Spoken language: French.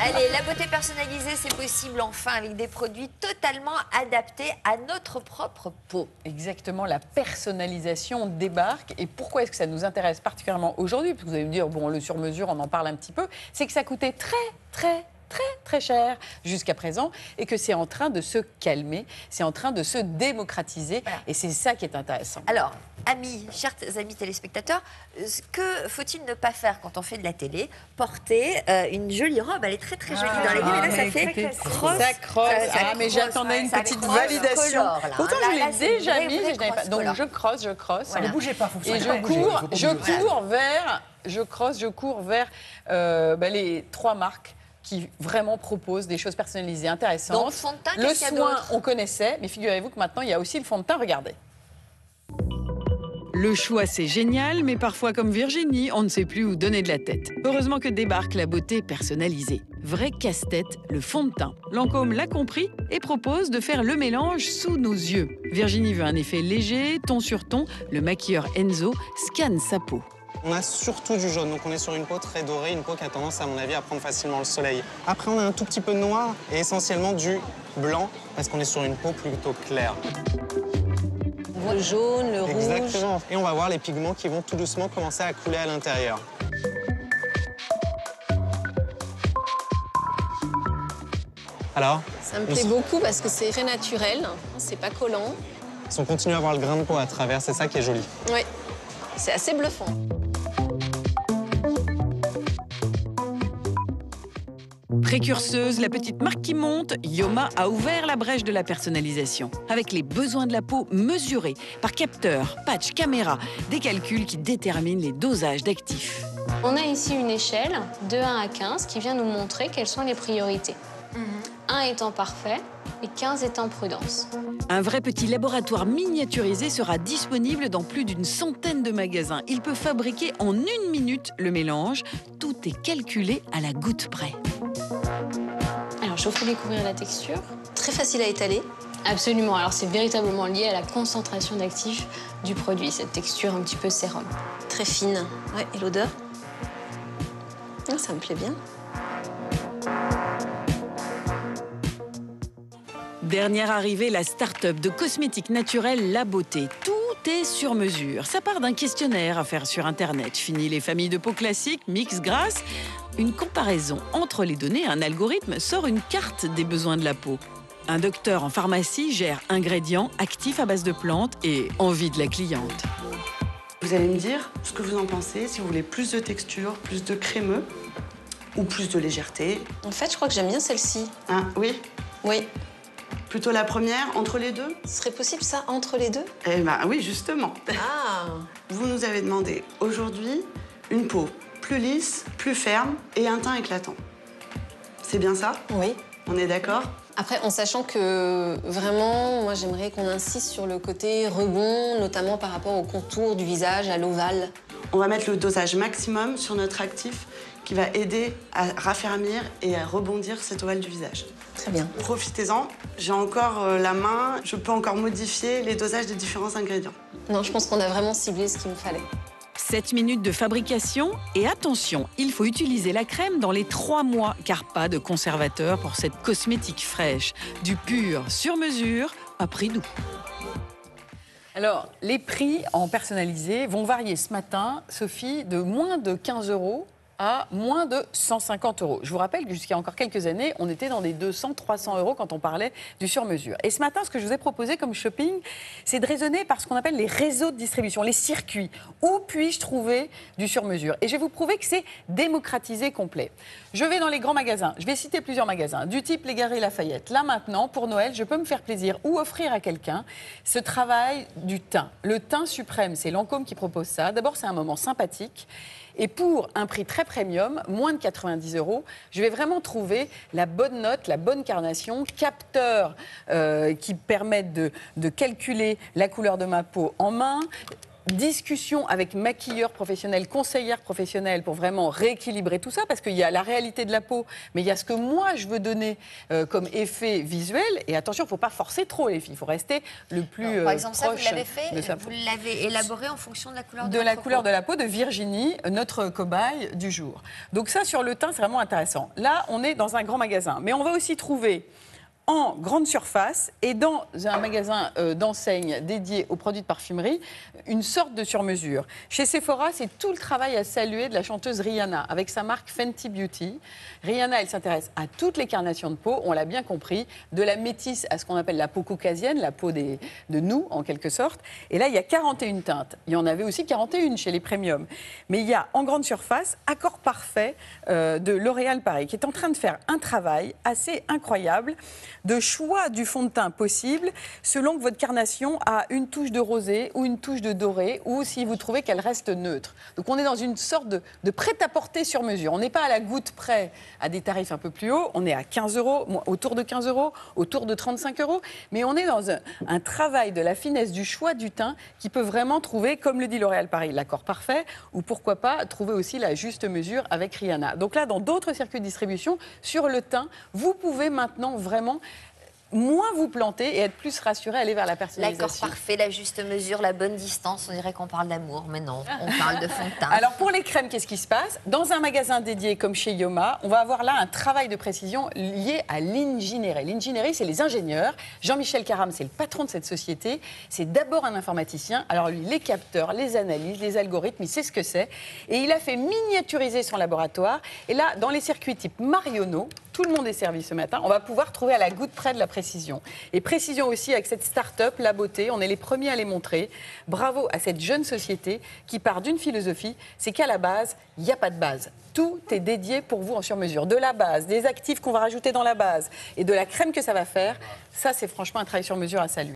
Allez, la beauté personnalisée, c'est possible enfin avec des produits totalement adaptés à notre propre peau. Exactement, la personnalisation débarque. Et pourquoi est-ce que ça nous intéresse particulièrement aujourd'hui? Parce que vous allez me dire, bon, le sur-mesure, on en parle un petit peu. C'est que ça coûtait très, très, très très cher jusqu'à présent et que c'est en train de se calmer, c'est en train de se démocratiser Voilà. et c'est ça qui est intéressant. Alors, amis, chers amis téléspectateurs, euh, ce que faut-il ne pas faire quand on fait de la télé? Porter euh, une jolie robe, elle est très très jolie dans mais là ça fait crosse. ça crosse. Ça Ah, mais j'attendais une petite validation. color, là. Pourtant, Là, je l'ai déjà mis, je n'avais pas- crosse donc je crosse, je crosse. Voilà. Ne bougez pas, faut Et je cours, je cours vers, je crosse, je cours vers euh, bah, les trois marques qui vraiment proposent des choses personnalisées intéressantes. Donc, fond de teint, le soin, on connaissait, mais figurez-vous que maintenant, il y a aussi le fond de teint. Regardez. Le choix, c'est génial, mais parfois, comme Virginie, on ne sait plus où donner de la tête. Heureusement que débarque la beauté personnalisée. Vrai casse-tête, le fond de teint. Lancôme l'a compris et propose de faire le mélange sous nos yeux. Virginie veut un effet léger, ton sur ton. Le maquilleur Enzo scanne sa peau. On a surtout du jaune, donc on est sur une peau très dorée, une peau qui a tendance, à mon avis, à prendre facilement le soleil. Après, on a un tout petit peu de noir et essentiellement du blanc, parce qu'on est sur une peau plutôt claire. On voit le jaune, le rouge. Exactement. Et on va voir les pigments qui vont tout doucement commencer à couler à l'intérieur. Alors, Ça me plaît beaucoup parce que c'est très naturel, c'est pas collant. on continue à voir le grain de peau à travers, c'est ça qui est joli. Oui, c'est assez bluffant. Précurseuse, la petite marque qui monte, Yoma a ouvert la brèche de la personnalisation. Avec les besoins de la peau mesurés par capteur, patch, caméra, des calculs qui déterminent les dosages d'actifs. On a ici une échelle de 1 à 15 qui vient nous montrer quelles sont les priorités. 1 étant parfait et 15 étant prudence. Un vrai petit laboratoire miniaturisé sera disponible dans plus d'une centaine de magasins. Il peut fabriquer en une minute le mélange. Tout est calculé à la goutte près. Alors, je vous fais découvrir la texture. Très facile à étaler. Absolument. Alors, c'est véritablement lié à la concentration d'actifs du produit, cette texture un petit peu sérum. Très fine. Ouais, et l'odeur Ah, Ça me plaît bien. Dernière arrivée, la start-up de cosmétiques naturels La Beauté. Tout est sur mesure. Ça part d'un questionnaire à faire sur Internet. Fini les familles de peau classiques, mix grasse. Une comparaison entre les données, un algorithme sort une carte des besoins de la peau. Un docteur en pharmacie gère ingrédients, actifs à base de plantes et envie de la cliente. Vous allez me dire ce que vous en pensez, si vous voulez plus de texture, plus de crémeux ou plus de légèreté. En fait, je crois que j'aime bien celle-ci. Hein, oui? Oui. Plutôt la première, entre les deux? Ce serait possible ça entre les deux? Eh ben oui, justement. Ah Vous nous avez demandé aujourd'hui une peau plus lisse, plus ferme et un teint éclatant. C'est bien ça? Oui. On est d'accord? Après, en sachant que vraiment, moi j'aimerais qu'on insiste sur le côté rebond, notamment par rapport au contour du visage, à l'ovale. On va mettre le dosage maximum sur notre actif qui va aider à raffermir et à rebondir cet ovale du visage. Très bien. Profitez-en, j'ai encore euh, la main, je peux encore modifier les dosages des différents ingrédients. Non, je pense qu'on a vraiment ciblé ce qu'il me fallait. 7 minutes de fabrication et attention, il faut utiliser la crème dans les 3 mois car pas de conservateur pour cette cosmétique fraîche. Du pur sur mesure à prix doux. Alors, les prix en personnalisé vont varier ce matin, Sophie, de moins de 15 euros à moins de 150 euros. Je vous rappelle que jusqu'à encore quelques années, on était dans des 200, 300 euros quand on parlait du sur-mesure. Et ce matin, ce que je vous ai proposé comme shopping, c'est de raisonner par ce qu'on appelle les réseaux de distribution, les circuits. Où puis-je trouver du sur-mesure? Et je vais vous prouver que c'est démocratisé complet. Je vais dans les grands magasins, je vais citer plusieurs magasins, du type Les Galeries Lafayette. Là maintenant, pour Noël, je peux me faire plaisir ou offrir à quelqu'un ce travail du teint. Le teint suprême, c'est Lancôme qui propose ça. D'abord, c'est un moment sympathique. Et pour un prix très premium, moins de 90 euros, je vais vraiment trouver la bonne note, la bonne carnation, capteurs euh, qui permettent de calculer la couleur de ma peau en main. Discussion avec maquilleurs professionnels, conseillères professionnelles pour vraiment rééquilibrer tout ça, parce qu'il y a la réalité de la peau, mais il y a ce que moi je veux donner euh, comme effet visuel. Et attention, il ne faut pas forcer trop les filles, il faut rester le plus Non, Par euh, exemple, ça, vous proche l'avez fait, vous l'avez élaboré en fonction de la couleur de, De la couleur peau. de la peau de Virginie, notre cobaye du jour. Donc ça, sur le teint, c'est vraiment intéressant. Là, on est dans un grand magasin, mais on va aussi trouver en grande surface et dans un magasin euh, d'enseigne dédié aux produits de parfumerie, une sorte de sur-mesure. Chez Sephora, c'est tout le travail à saluer de la chanteuse Rihanna avec sa marque Fenty Beauty. Rihanna, elle s'intéresse à toutes les carnations de peau, on l'a bien compris, de la métisse à ce qu'on appelle la peau caucasienne, la peau des, de nous en quelque sorte. Et là, il y a 41 teintes. Il y en avait aussi 41 chez les premiums. Mais il y a en grande surface Accord Parfait euh, de L'Oréal Paris qui est en train de faire un travail assez incroyable de choix du fond de teint possible selon que votre carnation a une touche de rosé ou une touche de doré ou si vous trouvez qu'elle reste neutre. Donc on est dans une sorte de, prêt-à-porter sur mesure. On n'est pas à la goutte près à des tarifs un peu plus hauts. On est à 15 euros, autour de 15 euros, autour de 35 euros. Mais on est dans un, un travail de la finesse du choix du teint qui peut vraiment trouver, comme le dit L'Oréal Paris, l'accord parfait ou pourquoi pas trouver aussi la juste mesure avec Rihanna. Donc là, dans d'autres circuits de distribution, sur le teint, vous pouvez maintenant vraiment moins vous planter et être plus rassuré, aller vers la L'accord personnalisation. parfait, la juste mesure, la bonne distance. On dirait qu'on parle d'amour, mais non, on parle de fond de teint. Alors pour les crèmes, qu'est-ce qui se passe? Dans un magasin dédié comme chez Yoma, on va avoir là un travail de précision lié à l'ingénierie. L'ingénierie, c'est les ingénieurs. Jean-Michel Caram, c'est le patron de cette société. C'est d'abord un informaticien. Alors lui, les capteurs, les analyses, les algorithmes, il sait ce que c'est. Et il a fait miniaturiser son laboratoire. Et là, dans les circuits type Marionneau, tout le monde est servi ce matin. On va pouvoir trouver à la goutte près de la précision. Et précision aussi avec cette start-up, La Beauté. On est les premiers à les montrer. Bravo à cette jeune société qui part d'une philosophie, c'est qu'à la base, il n'y a pas de base. Tout est dédié pour vous en sur-mesure. De la base, des actifs qu'on va rajouter dans la base et de la crème que ça va faire. Ça, c'est franchement un travail sur mesure à saluer.